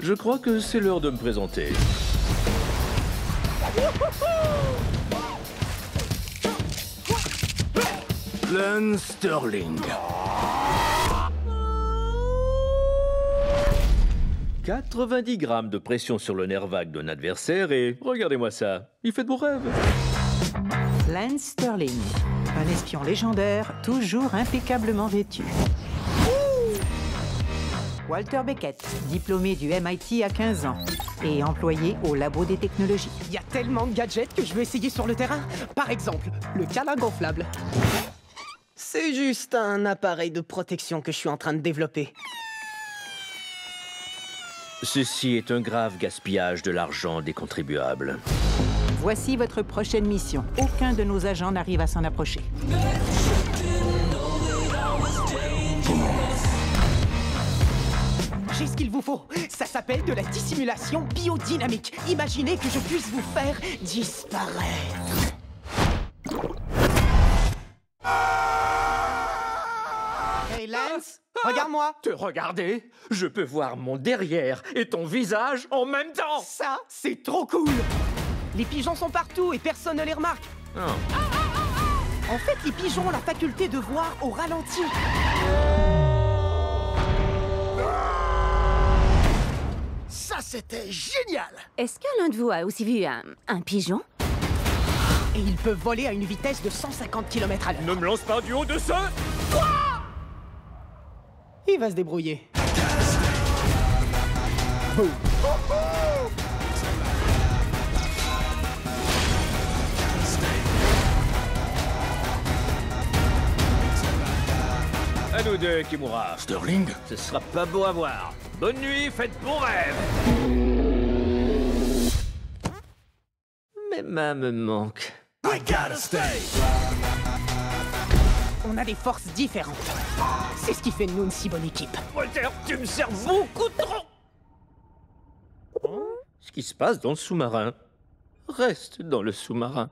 Je crois que c'est l'heure de me présenter. Glenn Sterling. 90 grammes de pression sur le nerf vague d'un adversaire et regardez-moi ça, il fait de beaux rêves. Lance Sterling, un espion légendaire, toujours impeccablement vêtu. Walter Beckett, diplômé du MIT à 15 ans et employé au labo des technologies. Il y a tellement de gadgets que je veux essayer sur le terrain. Par exemple, le câlin gonflable. C'est juste un appareil de protection que je suis en train de développer. Ceci est un grave gaspillage de l'argent des contribuables. Voici votre prochaine mission. Aucun de nos agents n'arrive à s'en approcher. J'ai ce qu'il vous faut. Ça s'appelle de la dissimulation biodynamique. Imaginez que je puisse vous faire disparaître. Hey Lance, regarde-moi. Te regarder Je peux voir mon derrière et ton visage en même temps Ça, c'est trop cool. Les pigeons sont partout et personne ne les remarque. En fait, les pigeons ont la faculté de voir au ralenti. C'était génial Est-ce que l'un de vous a aussi vu un, un pigeon? Et ils peuvent voler à une vitesse de 150 km à l'heure. Ne me lance pas du haut de ça Il va se débrouiller. À nous deux, Kimura. Sterling Ce sera pas beau à voir. Bonne nuit, faites bons rêves. Mes mains me manquent. I gotta stay On a des forces différentes. C'est ce qui fait de nous une si bonne équipe. Walter, tu me sers beaucoup trop Ce qui se passe dans le sous-marin reste dans le sous-marin.